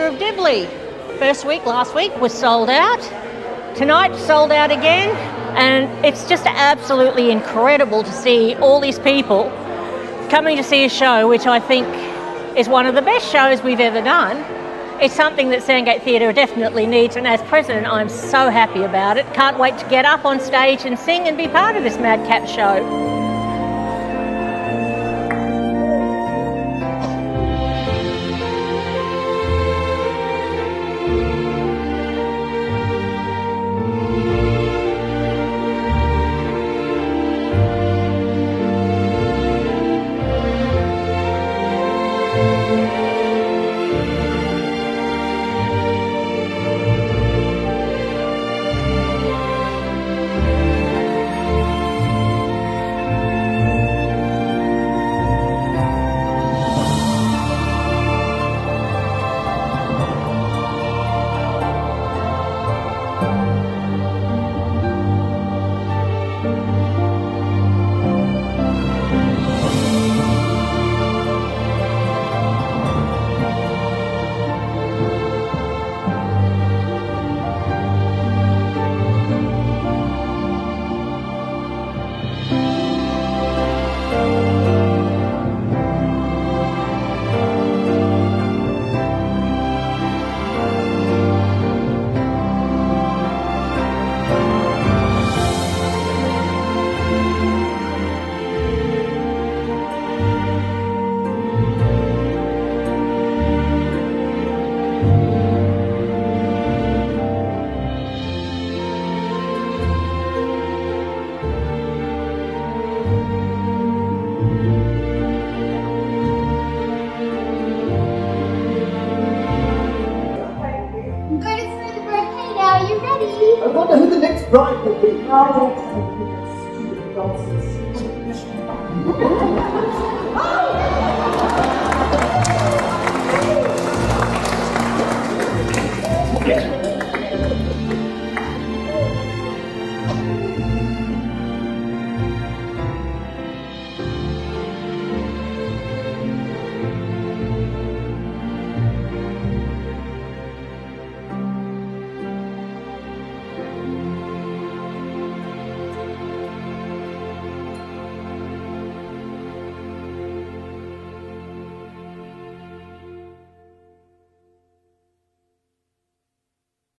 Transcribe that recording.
Theatre of Dibley. First week last week was sold out. Tonight sold out again, and it's just absolutely incredible to see all these people coming to see a show, which I think is one of the best shows we've ever done. It's something that Sandgate Theatre definitely needs, and as president, I'm so happy about it. Can't wait to get up on stage and sing and be part of this Madcap show. You ready? I wonder who the next bride will be. Oh, don't this nonsense.